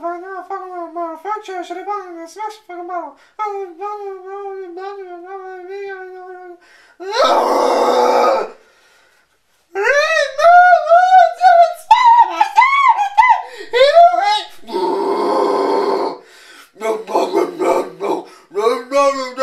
manufacturer should have bought this next fucking model. No, no, no, no, no, no, no, no.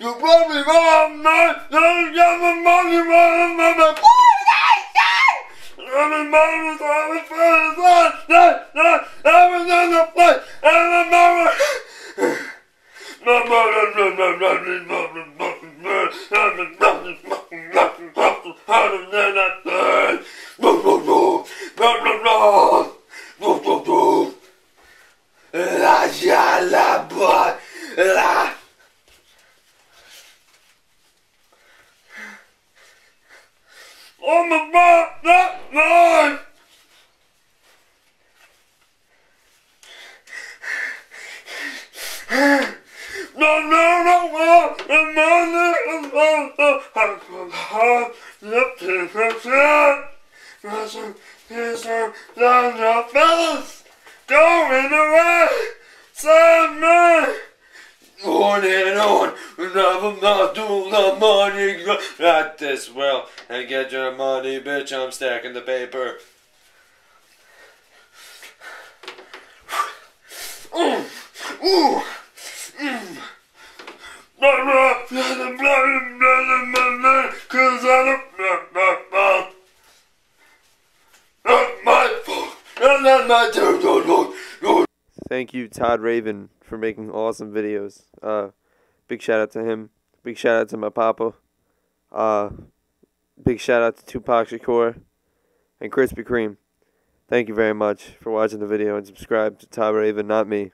You brought me wrong, man! I was I was the and my mama, la Oh my god, that no! No, no, no, no, the money is all the hard, lip to the shit. Listen, listen, down your fellas, going away, save me. On and on, never not do the money, not this well, and get your money, bitch, I'm stacking the paper. Ooh, ooh, mm. Blah, blah, blah, blah, blah, blah, blah, Cause I don't, blah, blah, blah. Not my fault, not, not my Thank you, Todd Raven, for making awesome videos. Uh, big shout out to him. Big shout out to my papa. Uh, big shout out to Tupac Shakur and Krispy Kreme. Thank you very much for watching the video and subscribe to Todd Raven, not me.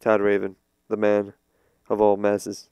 Todd Raven, the man of all messes.